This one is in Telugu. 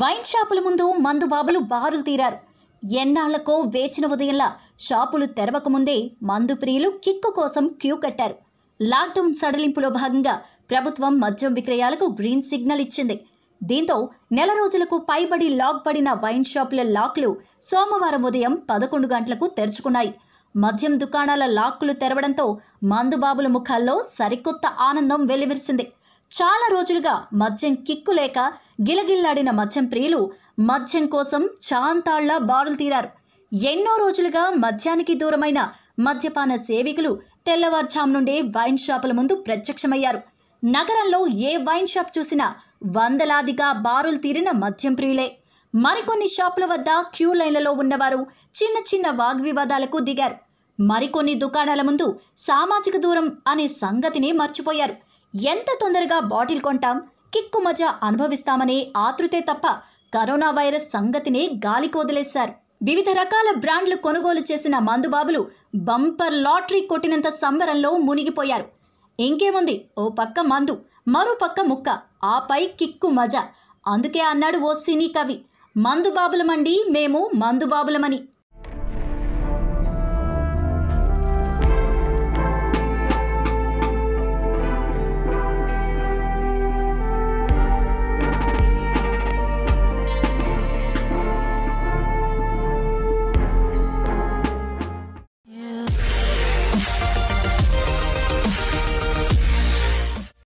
వైన్ షాపుల ముందు మందు బాబులు బారులు తీరారు. ఎన్నాళ్ళకో వేచిన ఉదయంలా షాపులు తెరవకముందే మందు ప్రియులు కిక్కు కోసం క్యూ కట్టారు. లాక్డౌన్ సడలింపులో భాగంగా ప్రభుత్వం మద్యం విక్రయాలకు గ్రీన్ సిగ్నల్ ఇచ్చింది. దీంతో నెల రోజులకు పైబడి లాక్ పడిన వైన్ షాపుల లాక్లు సోమవారం ఉదయం పదకొండు గంటలకు తెరుచుకున్నాయి. మద్యం దుకాణాల లాక్లు తెరవడంతో మందుబాబుల ముఖాల్లో సరికొత్త ఆనందం వెల్లివిరిసింది. చాలా రోజులుగా మద్యం కిక్కు లేక గిలగిల్లాడిన మద్యం ప్రియులు మద్యం కోసం చాంతాళ్ళ బారులు తీరారు. ఎన్నో రోజులుగా మద్యానికి దూరమైన మద్యపాన సేవికులు తెల్లవారుజాము నుండే వైన్ షాపుల ముందు ప్రత్యక్షమయ్యారు. నగరంలో ఏ వైన్ షాప్ చూసినా వందలాదిగా బారులు తీరిన మద్యం ప్రియులే. మరికొన్ని షాపుల వద్ద క్యూ లైన్లలో ఉన్నవారు చిన్న చిన్న వాగ్వివాదాలకు దిగారు. మరికొన్ని దుకాణాల ముందు సామాజిక దూరం అనే సంగతిని మర్చిపోయారు. ఎంత తొందరగా బాటిల్ కొంటాం? కిక్కు మజా అనుభవిస్తామనే ఆతృతే తప్ప కరోనా వైరస్ సంగతినే గాలికి వదిలేశారు. వివిధ రకాల బ్రాండ్లు కొనుగోలు చేసిన మందుబాబులు బంపర్ లాటరీ కొట్టినంత సంబరంలో మునిగిపోయారు. ఇంకేముంది? ఓ పక్క మందు మరో పక్క ముక్క. ఆపై కిక్కు మజా. అందుకే అన్నాడు ఓ సినీ కవి. మందుబాబులమండి మేము మందుబాబులమని.